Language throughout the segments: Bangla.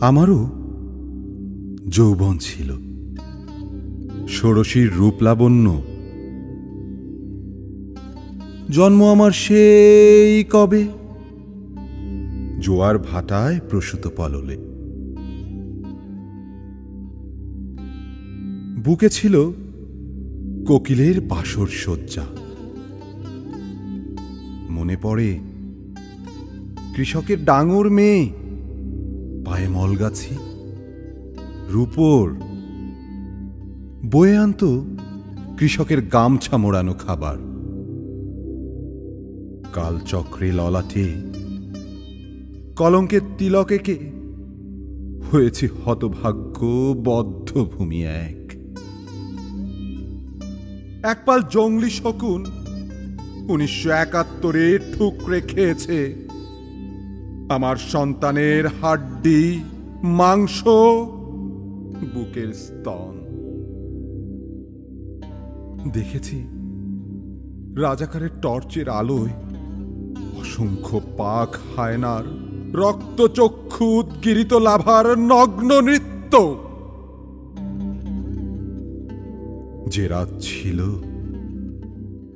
আমারও যৌবন ছিল। ষোড়শীর রূপলাবণ্য। জন্ম আমার সেই কবে? জোয়ার ভাটায় প্রসূত পললে। বুকে ছিল কোকিলের বাসর শয্যা। মনে পড়ে কৃষকের ডাঙর মেয়ে পায়ে মলগাছি রূপোর। বয়ে আনত কৃষকের গামছা মোড়ানো খাবার। কালচক্রে ললাটে কলঙ্কের তিলকেকে হয়েছে হতভাগ্য বদ্ধ ভূমি এক। একপাল জঙ্গলি শকুন উনিশশো একাত্তরে ঠুকরে খেয়েছে আমার সন্তানের হাড্ডি, মাংস, বুকের স্তন। দেখেছি রাজাকারের টর্চের আলোয় অসংখ্য পাক হায়নার রক্তচক্ষু উদ্গিরিত লাভার নগ্ন নৃত্য। যে রাত ছিল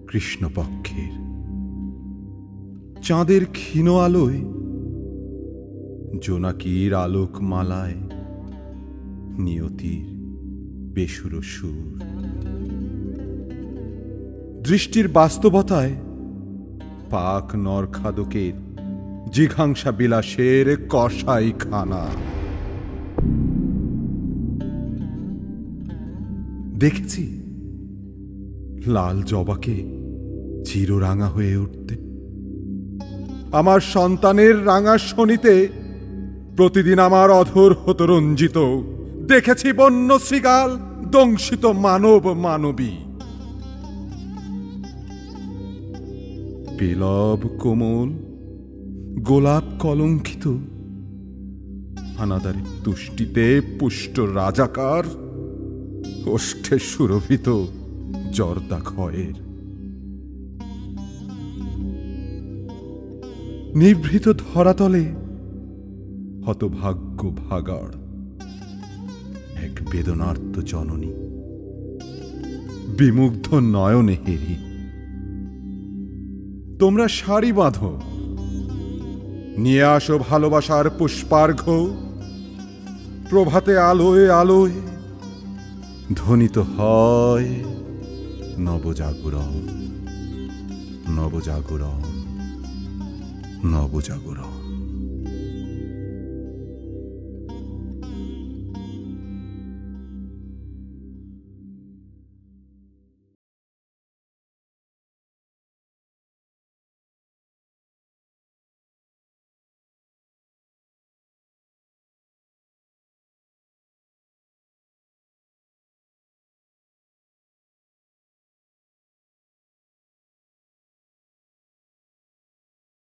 কৃষ্ণপক্ষের। চাঁদের ক্ষীণ আলোয় জোনাকির আলোক মালায় নিয়তির বেসুর সুর। দৃষ্টির বাস্তবতায় পাক নরখাদকের জিঘাংসা বিলাসের কষাই খানা দেখেছি লাল জবাকে চিররাঙা হয়ে উঠতে। আমার সন্তানের রাঙা শনিতে প্রতিদিন আমার অধর হতো রঞ্জিত। দেখেছি বন্য শৃগাল, দংশিত মানব মানবী। পেলব কোমল, গোলাপ কলঙ্কিত। হানাদারি তুষ্টিতে পুষ্ট রাজাকার, ওষ্ঠে সুরভিত জর্দা ক্ষয়ের। নিভৃত ধরাতলে হতভাগ্য ভাগাড়। এক বেদনার্ত জননী। বিমুগ্ধ নয়নে হেরি। তোমরা শাড়ি বাঁধো। নিয়ে আসো ভালোবাসার পুষ্পার্ঘ। প্রভাতে আলোয় আলোয় ধ্বনিত হয় নবজাগরণ। নবজাগরণ। নবজাগরণ।